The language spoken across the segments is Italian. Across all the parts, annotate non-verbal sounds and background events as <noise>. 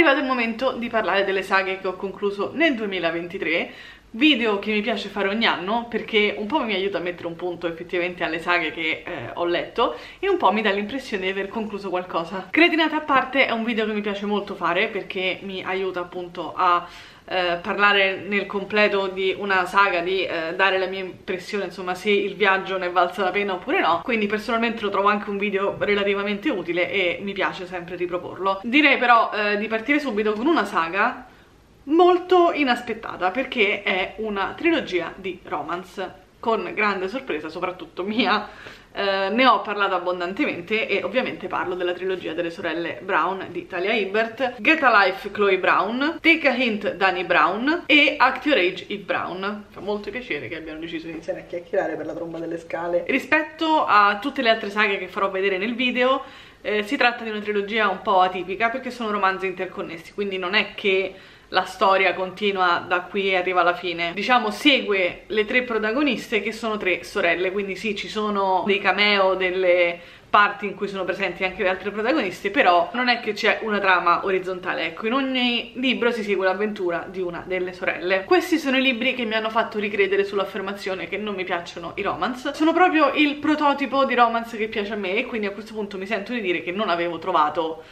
arrivato il momento di parlare delle saghe che ho concluso nel 2023 video che mi piace fare ogni anno perché un po' mi aiuta a mettere un punto effettivamente alle saghe che eh, ho letto e un po' mi dà l'impressione di aver concluso qualcosa. Cretinate a parte è un video che mi piace molto fare perché mi aiuta appunto a eh, parlare nel completo di una saga, di eh, dare la mia impressione insomma se il viaggio ne è valsa la pena oppure no, quindi personalmente lo trovo anche un video relativamente utile e mi piace sempre riproporlo. Direi però eh, di partire subito con una saga molto inaspettata perché è una trilogia di romance con grande sorpresa soprattutto mia. Eh, ne ho parlato abbondantemente e ovviamente parlo della trilogia delle sorelle Brown di Talia Hibbert Get a Life Chloe Brown Take a Hint Danny Brown e Act Your Age Eve Brown. Fa molto piacere che abbiano deciso di iniziare a chiacchierare per la tromba delle scale. Rispetto a tutte le altre saghe che farò vedere nel video eh, si tratta di una trilogia un po' atipica perché sono romanzi interconnessi quindi non è che la storia continua da qui e arriva alla fine. Diciamo segue le tre protagoniste che sono tre sorelle, quindi sì ci sono dei cameo, delle parti in cui sono presenti anche le altre protagoniste, però non è che c'è una trama orizzontale, ecco, in ogni libro si segue l'avventura di una delle sorelle. Questi sono i libri che mi hanno fatto ricredere sull'affermazione che non mi piacciono i romance. Sono proprio il prototipo di romance che piace a me e quindi a questo punto mi sento di dire che non avevo trovato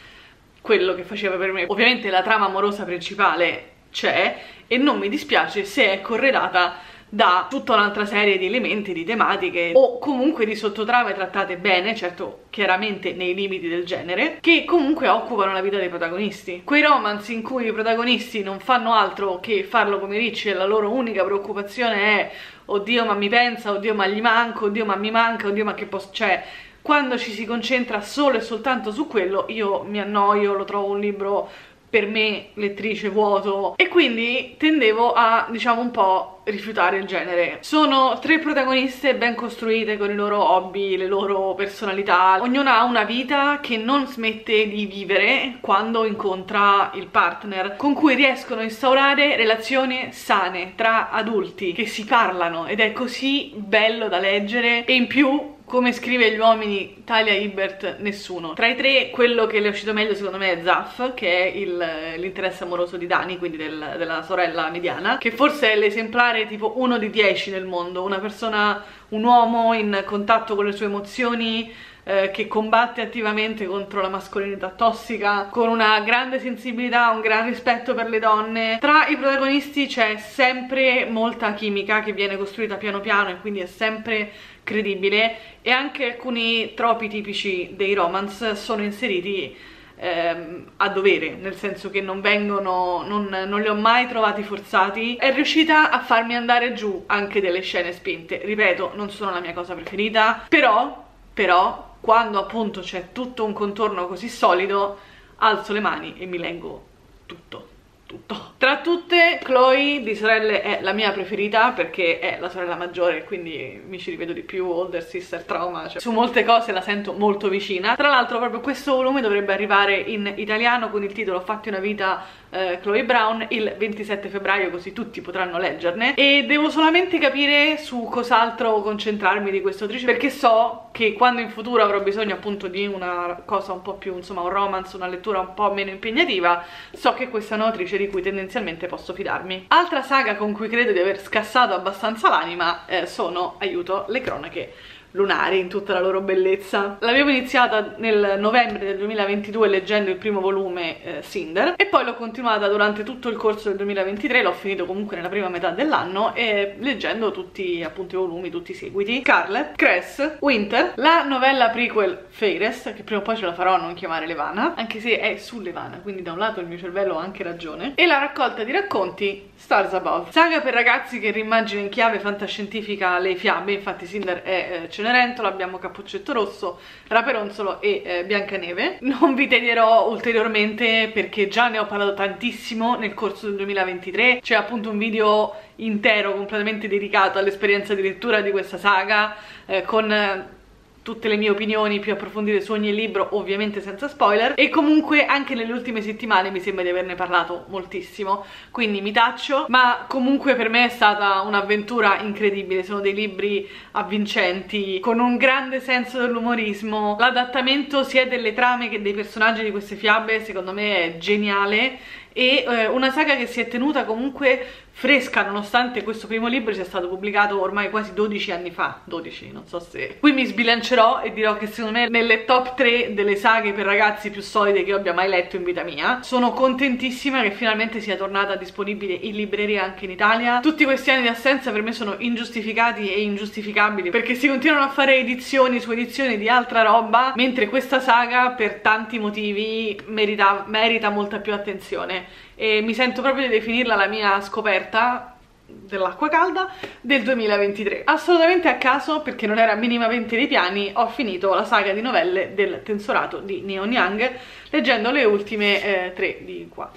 quello che faceva per me. Ovviamente la trama amorosa principale c'è e non mi dispiace se è correlata da tutta un'altra serie di elementi, di tematiche o comunque di sottotrame trattate bene, certo chiaramente nei limiti del genere, che comunque occupano la vita dei protagonisti. Quei romance in cui i protagonisti non fanno altro che farlo come ricci e la loro unica preoccupazione è oddio ma mi pensa, oddio ma gli manco, oddio ma mi manca, oddio ma che posso... cioè quando ci si concentra solo e soltanto su quello io mi annoio, lo trovo un libro per me lettrice vuoto. E quindi tendevo a diciamo un po' rifiutare il genere. Sono tre protagoniste ben costruite con i loro hobby, le loro personalità. Ognuna ha una vita che non smette di vivere quando incontra il partner con cui riescono a instaurare relazioni sane tra adulti che si parlano. Ed è così bello da leggere. E in più come scrive gli uomini Talia Hibbert nessuno tra i tre quello che le è uscito meglio secondo me è Zaf che è l'interesse amoroso di Dani quindi del, della sorella mediana che forse è l'esemplare tipo uno di dieci nel mondo una persona, un uomo in contatto con le sue emozioni eh, che combatte attivamente contro la mascolinità tossica, con una grande sensibilità, un gran rispetto per le donne. Tra i protagonisti c'è sempre molta chimica che viene costruita piano piano e quindi è sempre credibile e anche alcuni troppi tipici dei romance sono inseriti ehm, a dovere, nel senso che non vengono, non, non, li ho mai trovati forzati. È riuscita a farmi andare giù anche delle scene spinte. Ripeto, non sono la mia cosa preferita, però, però, quando appunto c'è tutto un contorno così solido, alzo le mani e mi leggo tutto tutto. Tra tutte, Chloe di sorelle è la mia preferita perché è la sorella maggiore, quindi mi ci rivedo di più, older sister trauma, cioè su molte cose la sento molto vicina. Tra l'altro proprio questo volume dovrebbe arrivare in italiano con il titolo Fatti una vita eh, Chloe Brown il 27 febbraio così tutti potranno leggerne e devo solamente capire su cos'altro concentrarmi di questa autrice perché so che quando in futuro avrò bisogno appunto di una cosa un po' più, insomma un romance, una lettura un po' meno impegnativa so che questa è un'autrice di cui tendenzialmente posso fidarmi. Altra saga con cui credo di aver scassato abbastanza l'anima eh, sono, aiuto, le cronache lunari in tutta la loro bellezza. L'avevo iniziata nel novembre del 2022 leggendo il primo volume eh, Cinder e poi l'ho continuata durante tutto il corso del 2023, l'ho finito comunque nella prima metà dell'anno e leggendo tutti appunto i volumi, tutti i seguiti. Scarlet, Cress, Winter, la novella prequel Feires, che prima o poi ce la farò a non chiamare Levana, anche se è su Levana, quindi da un lato il mio cervello ha anche ragione, e la raccolta di racconti Stars Above. Saga per ragazzi che rimmagina in chiave fantascientifica le fiabe, infatti Cinder è eh, Cenerentola, abbiamo Cappuccetto Rosso, Raperonzolo e eh, Biancaneve. Non vi tedierò ulteriormente perché già ne ho parlato tantissimo nel corso del 2023, c'è appunto un video intero completamente dedicato all'esperienza di lettura di questa saga eh, con tutte le mie opinioni più approfondite su ogni libro, ovviamente senza spoiler, e comunque anche nelle ultime settimane mi sembra di averne parlato moltissimo, quindi mi taccio, ma comunque per me è stata un'avventura incredibile, sono dei libri avvincenti, con un grande senso dell'umorismo, l'adattamento sia delle trame che dei personaggi di queste fiabe secondo me è geniale e eh, una saga che si è tenuta comunque fresca nonostante questo primo libro sia stato pubblicato ormai quasi 12 anni fa. 12, non so se... qui mi sbilancerò e dirò che secondo me nelle top 3 delle saghe per ragazzi più solide che io abbia mai letto in vita mia sono contentissima che finalmente sia tornata disponibile in libreria anche in Italia. Tutti questi anni di assenza per me sono ingiustificati e ingiustificabili perché si continuano a fare edizioni su edizioni di altra roba mentre questa saga per tanti motivi merita, merita molta più attenzione e mi sento proprio di definirla la mia scoperta dell'acqua calda del 2023 assolutamente a caso perché non era minimamente nei piani ho finito la saga di novelle del tensorato di Neon Young leggendo le ultime eh, tre di qua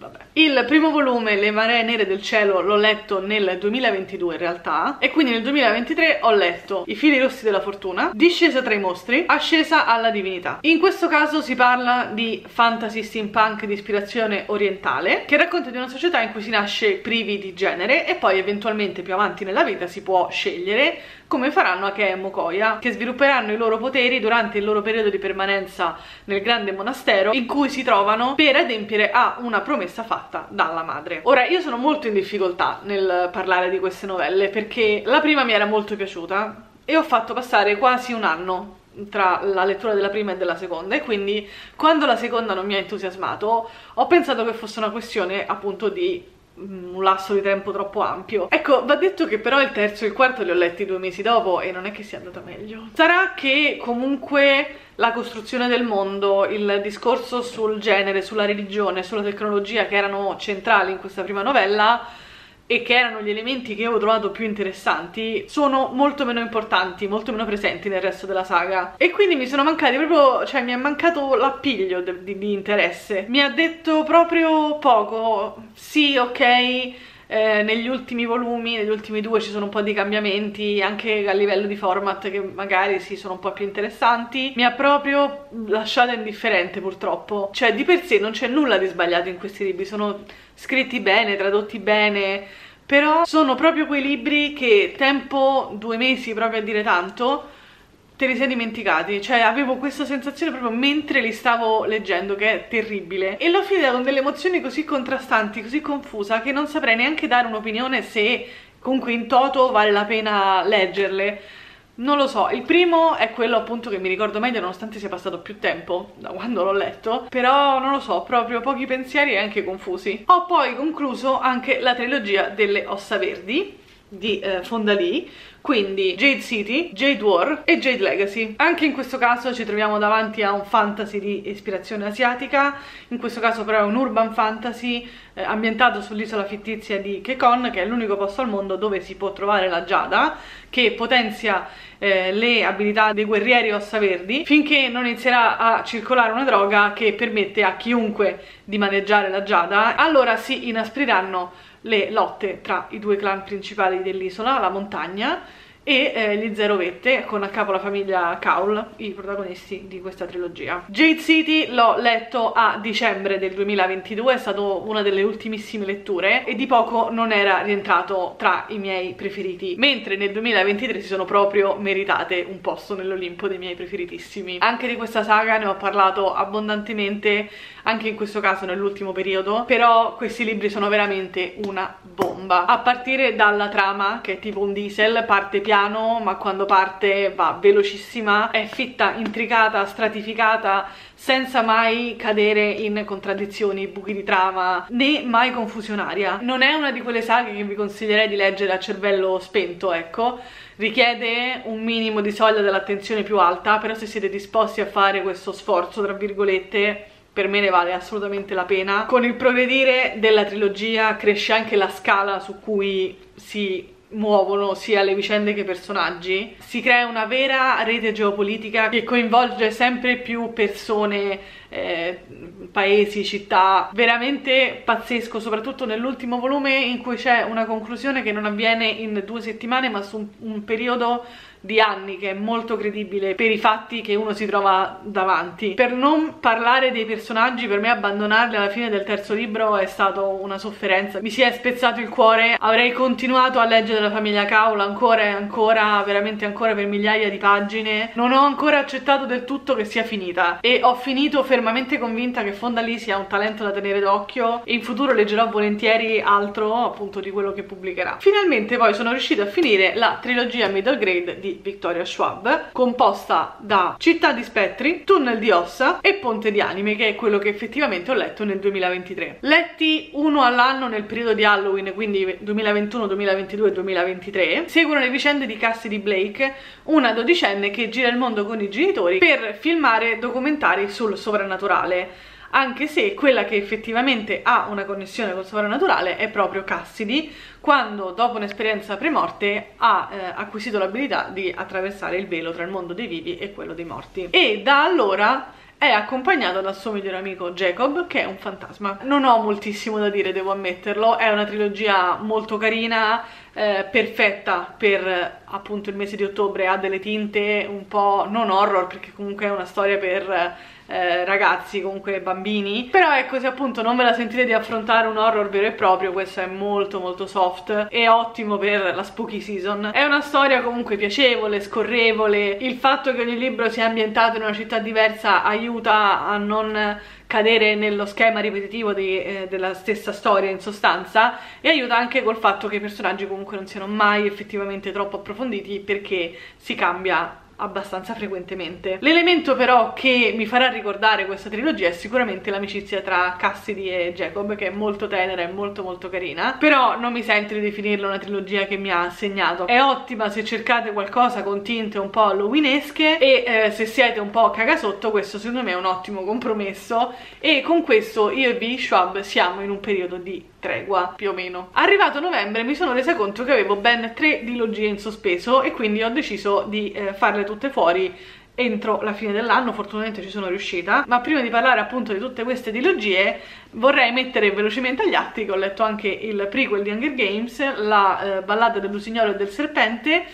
Vabbè. Il primo volume, Le maree nere del cielo, l'ho letto nel 2022 in realtà e quindi nel 2023 ho letto I fili rossi della fortuna, Discesa tra i mostri, Ascesa alla divinità. In questo caso si parla di fantasy steampunk di ispirazione orientale che racconta di una società in cui si nasce privi di genere e poi eventualmente più avanti nella vita si può scegliere come faranno Ake e Mokoya che svilupperanno i loro poteri durante il loro periodo di permanenza nel grande monastero in cui si trovano per adempiere a una promessa fatta dalla madre. Ora, io sono molto in difficoltà nel parlare di queste novelle perché la prima mi era molto piaciuta e ho fatto passare quasi un anno tra la lettura della prima e della seconda e quindi quando la seconda non mi ha entusiasmato ho pensato che fosse una questione appunto di un lasso di tempo troppo ampio. Ecco, va detto che però il terzo e il quarto li ho letti due mesi dopo e non è che sia andata meglio. Sarà che comunque la costruzione del mondo, il discorso sul genere, sulla religione, sulla tecnologia che erano centrali in questa prima novella e che erano gli elementi che ho trovato più interessanti, sono molto meno importanti, molto meno presenti nel resto della saga. E quindi mi sono mancati proprio, cioè mi è mancato l'appiglio di, di interesse. Mi ha detto proprio poco, sì, ok, eh, negli ultimi volumi, negli ultimi due ci sono un po' di cambiamenti anche a livello di format che magari sì sono un po' più interessanti. Mi ha proprio lasciata indifferente purtroppo. Cioè di per sé non c'è nulla di sbagliato in questi libri sono scritti bene, tradotti bene però sono proprio quei libri che tempo due mesi proprio a dire tanto te li sei dimenticati, cioè avevo questa sensazione proprio mentre li stavo leggendo che è terribile. E l'ho finita con delle emozioni così contrastanti, così confusa che non saprei neanche dare un'opinione se comunque in toto vale la pena leggerle. Non lo so, il primo è quello appunto che mi ricordo meglio nonostante sia passato più tempo da quando l'ho letto. Però non lo so, proprio pochi pensieri e anche confusi. Ho poi concluso anche la trilogia delle Ossa Verdi di eh, Fondalì quindi Jade City, Jade War e Jade Legacy. Anche in questo caso ci troviamo davanti a un fantasy di ispirazione asiatica, in questo caso però è un urban fantasy eh, ambientato sull'isola fittizia di Kekon, che è l'unico posto al mondo dove si può trovare la giada, che potenzia eh, le abilità dei guerrieri ossa verdi, finché non inizierà a circolare una droga che permette a chiunque di maneggiare la giada, allora si inaspriranno le lotte tra i due clan principali dell'isola, la montagna, e eh, gli Zero Vette con a capo la famiglia Kaul, i protagonisti di questa trilogia. Jade City l'ho letto a dicembre del 2022, è stato una delle ultimissime letture e di poco non era rientrato tra i miei preferiti, mentre nel 2023 si sono proprio meritate un posto nell'Olimpo dei miei preferitissimi. Anche di questa saga ne ho parlato abbondantemente anche in questo caso nell'ultimo periodo, però questi libri sono veramente una bomba. A partire dalla trama, che è tipo un diesel, parte piano, ma quando parte va velocissima, è fitta, intricata, stratificata, senza mai cadere in contraddizioni, buchi di trama, né mai confusionaria. Non è una di quelle saghe che vi consiglierei di leggere a cervello spento, ecco, richiede un minimo di soglia dell'attenzione più alta, però se siete disposti a fare questo sforzo, tra virgolette, per me ne vale assolutamente la pena. Con il progredire della trilogia cresce anche la scala su cui si muovono sia le vicende che i personaggi si crea una vera rete geopolitica che coinvolge sempre più persone eh, paesi, città. Veramente pazzesco soprattutto nell'ultimo volume in cui c'è una conclusione che non avviene in due settimane ma su un, un periodo di anni che è molto credibile per i fatti che uno si trova davanti. Per non parlare dei personaggi, per me abbandonarli alla fine del terzo libro è stato una sofferenza. Mi si è spezzato il cuore, avrei continuato a leggere la famiglia Caula ancora e ancora, veramente ancora per migliaia di pagine. Non ho ancora accettato del tutto che sia finita e ho finito fermamente convinta che Fonda Lee sia un talento da tenere d'occhio e in futuro leggerò volentieri altro appunto di quello che pubblicherà. Finalmente poi sono riuscita a finire la trilogia middle grade di Victoria Schwab, composta da Città di Spettri, Tunnel di Ossa e Ponte di Anime, che è quello che effettivamente ho letto nel 2023. Letti uno all'anno nel periodo di Halloween, quindi 2021, 2022 e 2023, seguono le vicende di Cassidy Blake, una dodicenne che gira il mondo con i genitori per filmare documentari sul sovrannaturale anche se quella che effettivamente ha una connessione col sovrannaturale è proprio Cassidy, quando dopo un'esperienza premorte ha eh, acquisito l'abilità di attraversare il velo tra il mondo dei vivi e quello dei morti. E da allora è accompagnato dal suo migliore amico Jacob, che è un fantasma. Non ho moltissimo da dire, devo ammetterlo, è una trilogia molto carina, eh, perfetta per appunto il mese di ottobre, ha delle tinte un po' non horror, perché comunque è una storia per eh, ragazzi, comunque bambini. Però ecco, se appunto non ve la sentite di affrontare un horror vero e proprio, questo è molto molto soft e ottimo per la spooky season. È una storia comunque piacevole, scorrevole, il fatto che ogni libro sia ambientato in una città diversa aiuta a non cadere nello schema ripetitivo di, eh, della stessa storia in sostanza e aiuta anche col fatto che i personaggi comunque non siano mai effettivamente troppo approfonditi perché si cambia abbastanza frequentemente. L'elemento però che mi farà ricordare questa trilogia è sicuramente l'amicizia tra Cassidy e Jacob che è molto tenera e molto molto carina però non mi sento di definirla una trilogia che mi ha segnato è ottima se cercate qualcosa con tinte un po' halloweenesche e eh, se siete un po' cagasotto questo secondo me è un ottimo compromesso e con questo io e B. Schwab siamo in un periodo di tregua più o meno. Arrivato novembre mi sono resa conto che avevo ben tre dilogie in sospeso e quindi ho deciso di eh, farle tutte fuori entro la fine dell'anno, fortunatamente ci sono riuscita, ma prima di parlare appunto di tutte queste dilogie vorrei mettere velocemente agli atti che ho letto anche il prequel di Hunger Games, la eh, ballata dell'usignolo e del serpente,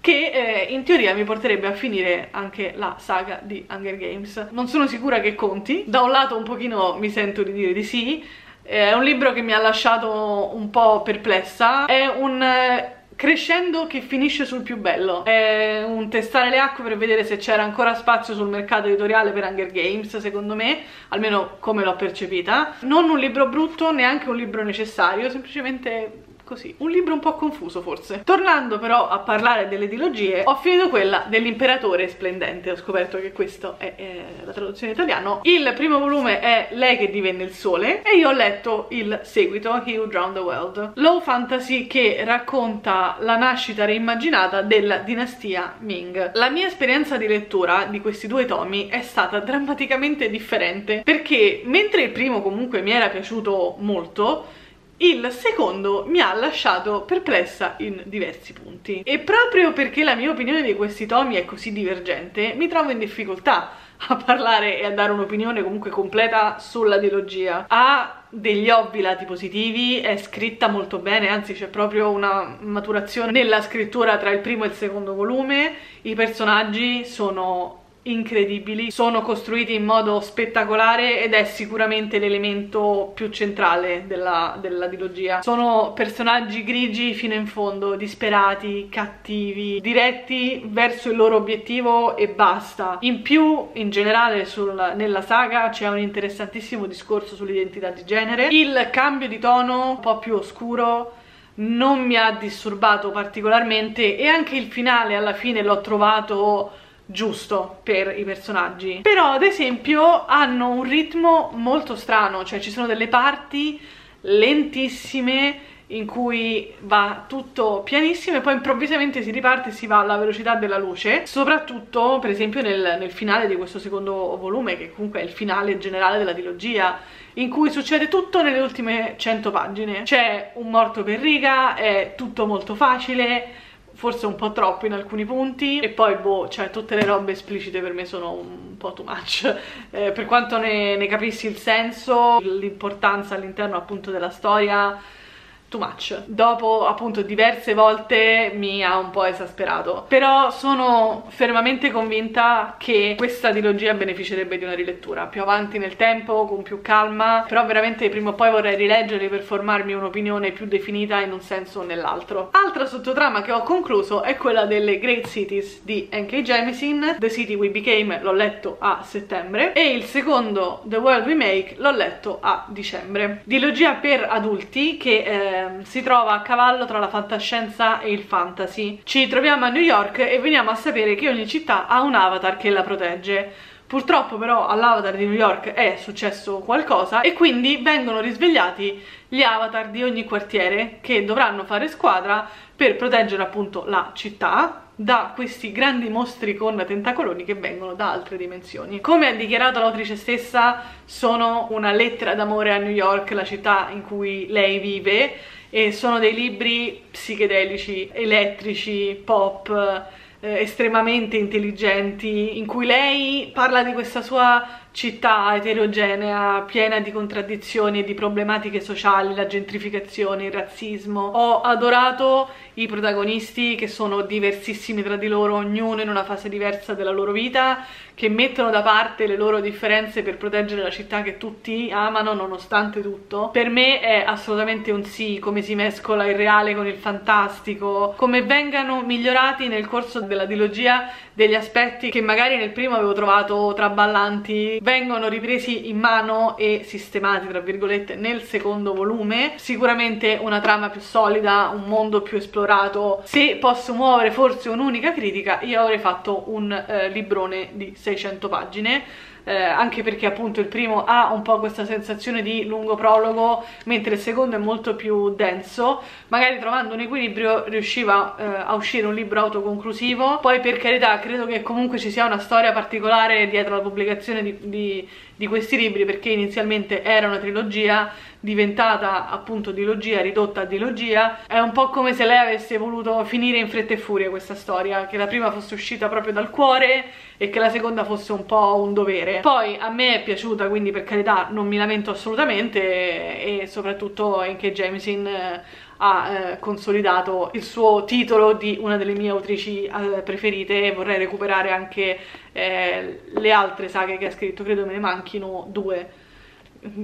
che eh, in teoria mi porterebbe a finire anche la saga di Hunger Games. Non sono sicura che conti, da un lato un pochino mi sento di dire di sì, è un libro che mi ha lasciato un po' perplessa, è un eh, crescendo che finisce sul più bello. È un testare le acque per vedere se c'era ancora spazio sul mercato editoriale per Hunger Games secondo me almeno come l'ho percepita. Non un libro brutto neanche un libro necessario semplicemente così, un libro un po' confuso forse. Tornando però a parlare delle dilogie, ho finito quella dell'imperatore splendente, ho scoperto che questa è, è, la traduzione italiana. Il primo volume è Lei che divenne il sole e io ho letto il seguito, He Who Drowned the World. Low fantasy che racconta la nascita reimmaginata della dinastia Ming. La mia esperienza di lettura di questi due tomi è stata drammaticamente differente perché mentre il primo comunque mi era piaciuto molto, il secondo mi ha lasciato perplessa in diversi punti e proprio perché la mia opinione di questi tomi è così divergente mi trovo in difficoltà a parlare e a dare un'opinione comunque completa sulla dilogia. Ha degli ovvi lati positivi, è scritta molto bene, anzi c'è proprio una maturazione nella scrittura tra il primo e il secondo volume, i personaggi sono incredibili, sono costruiti in modo spettacolare ed è sicuramente l'elemento più centrale della, della dilogia. Sono personaggi grigi fino in fondo, disperati, cattivi, diretti verso il loro obiettivo e basta. In più, in generale, sul, nella saga c'è un interessantissimo discorso sull'identità di genere. Il cambio di tono, un po' più oscuro, non mi ha disturbato particolarmente e anche il finale alla fine l'ho trovato giusto per i personaggi. Però ad esempio hanno un ritmo molto strano cioè ci sono delle parti lentissime in cui va tutto pianissimo e poi improvvisamente si riparte e si va alla velocità della luce. Soprattutto per esempio nel, nel finale di questo secondo volume che comunque è il finale generale della trilogia in cui succede tutto nelle ultime 100 pagine. C'è un morto per riga, è tutto molto facile forse un po' troppo in alcuni punti. E poi boh, cioè tutte le robe esplicite per me sono un po' too much. <laughs> Eh, per quanto ne, ne capissi il senso l'importanza all'interno appunto della storia too much. Dopo appunto diverse volte mi ha un po' esasperato. Però sono fermamente convinta che questa trilogia beneficerebbe di una rilettura più avanti nel tempo, con più calma, però veramente prima o poi vorrei rileggerli per formarmi un'opinione più definita in un senso o nell'altro. Altra sottotrama che ho concluso è quella delle Great Cities di N.K. Jemisin. The City We Became l'ho letto a settembre e il secondo The World We Make l'ho letto a dicembre. Dilogia per adulti che eh, Ehm, si trova a cavallo tra la fantascienza e il fantasy. Ci troviamo a New York e veniamo a sapere che ogni città ha un avatar che la protegge. Purtroppo però all'avatar di New York è successo qualcosa e quindi vengono risvegliati gli avatar di ogni quartiere che dovranno fare squadra per proteggere appunto la città da questi grandi mostri con tentacoloni che vengono da altre dimensioni. Come ha dichiarato l'autrice stessa, sono una lettera d'amore a New York, la città in cui lei vive, e sono dei libri psichedelici, elettrici, pop, eh, estremamente intelligenti, in cui lei parla di questa sua città eterogenea, piena di contraddizioni e di problematiche sociali, la gentrificazione, il razzismo. Ho adorato i protagonisti che sono diversissimi tra di loro, ognuno in una fase diversa della loro vita, che mettono da parte le loro differenze per proteggere la città che tutti amano nonostante tutto. Per me è assolutamente un sì, come si mescola il reale con il fantastico, come vengano migliorati nel corso della dilogia degli aspetti che magari nel primo avevo trovato traballanti vengono ripresi in mano e sistemati tra virgolette nel secondo volume. Sicuramente una trama più solida un mondo più esplorato. Se posso muovere forse un'unica critica io avrei fatto un eh, librone di 600 pagine eh, anche perché appunto il primo ha un po' questa sensazione di lungo prologo mentre il secondo è molto più denso. Magari trovando un equilibrio riusciva eh, a uscire un libro autoconclusivo. Poi per carità credo che comunque ci sia una storia particolare dietro la pubblicazione di, di, di questi libri perché inizialmente era una trilogia diventata appunto dilogia, ridotta a dilogia, è un po' come se lei avesse voluto finire in fretta e furia questa storia, che la prima fosse uscita proprio dal cuore e che la seconda fosse un po' un dovere. Poi a me è piaciuta, quindi per carità non mi lamento assolutamente e soprattutto anche Jameson eh, ha eh, consolidato il suo titolo di una delle mie autrici eh, preferite e vorrei recuperare anche eh, le altre saghe che ha scritto, credo me ne manchino due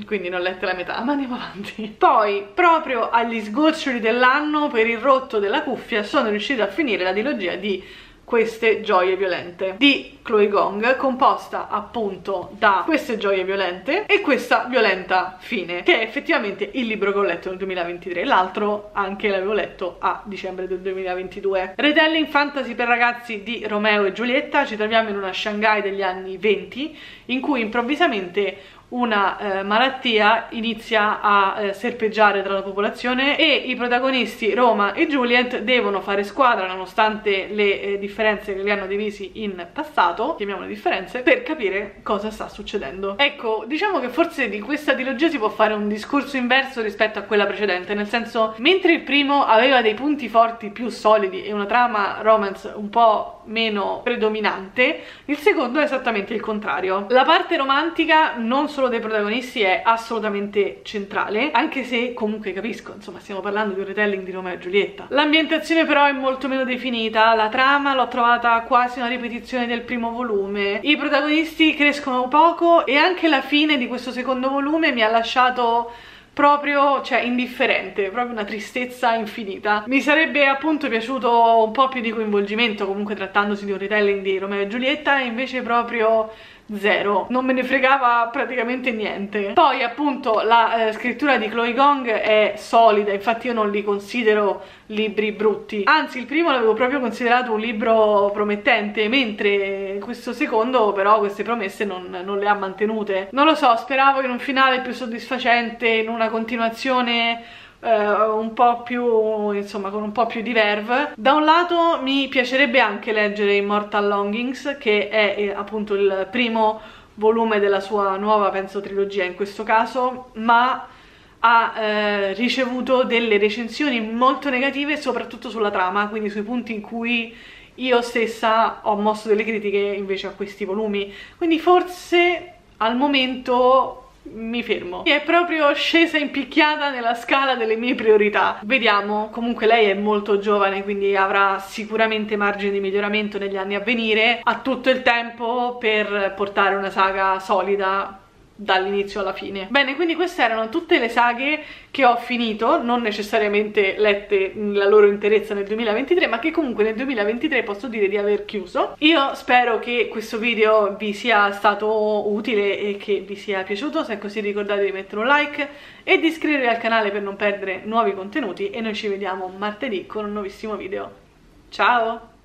quindi non lette la metà, ma andiamo avanti. <laughs> Poi, proprio agli sgoccioli dell'anno, per il rotto della cuffia, sono riuscita a finire la dilogia di queste gioie violente di Chloe Gong composta appunto da queste gioie violente e questa violenta fine che è effettivamente il libro che ho letto nel 2023 l'altro anche l'avevo letto a dicembre del 2022 Retelling fantasy per ragazzi di Romeo e Giulietta. Ci troviamo in una Shanghai degli anni 20 in cui improvvisamente una eh, malattia inizia a eh, serpeggiare tra la popolazione e i protagonisti Roma e Juliet devono fare squadra nonostante le eh, differenze che li hanno divisi in passato, chiamiamole differenze, per capire cosa sta succedendo. Ecco, diciamo che forse di questa trilogia si può fare un discorso inverso rispetto a quella precedente, nel senso, mentre il primo aveva dei punti forti più solidi e una trama romance un po' meno predominante, il secondo è esattamente il contrario. La parte romantica non solo dei protagonisti è assolutamente centrale, anche se comunque capisco, insomma stiamo parlando di un retelling di Romeo e Giulietta. L'ambientazione però è molto meno definita, la trama l'ho trovata quasi una ripetizione del primo volume, i protagonisti crescono poco e anche la fine di questo secondo volume mi ha lasciato proprio, cioè, indifferente, proprio una tristezza infinita. Mi sarebbe appunto piaciuto un po' più di coinvolgimento, comunque trattandosi di un retelling di Romeo e Giulietta, e invece proprio zero, non me ne fregava praticamente niente. Poi appunto la eh, scrittura di Chloe Gong è solida, infatti io non li considero libri brutti, anzi il primo l'avevo proprio considerato un libro promettente, mentre questo secondo però queste promesse non, non le ha mantenute. Non lo so, speravo in un finale più soddisfacente, in una continuazione Uh, un po' più, insomma, con un po' più di verve. Da un lato mi piacerebbe anche leggere Immortal Longings, che è eh, appunto il primo volume della sua nuova, penso, trilogia in questo caso, ma ha eh, ricevuto delle recensioni molto negative, soprattutto sulla trama, quindi sui punti in cui io stessa ho mosso delle critiche invece a questi volumi. Quindi forse al momento mi fermo. È proprio scesa impicchiata nella scala delle mie priorità. Vediamo, comunque lei è molto giovane, quindi avrà sicuramente margine di miglioramento negli anni a venire. Ha tutto il tempo per portare una saga solida dall'inizio alla fine. Bene, quindi queste erano tutte le saghe che ho finito, non necessariamente lette nella loro interezza nel 2023, ma che comunque nel 2023 posso dire di aver chiuso. Io spero che questo video vi sia stato utile e che vi sia piaciuto, se è così ricordate di mettere un like e di iscrivervi al canale per non perdere nuovi contenuti e noi ci vediamo martedì con un nuovissimo video. Ciao!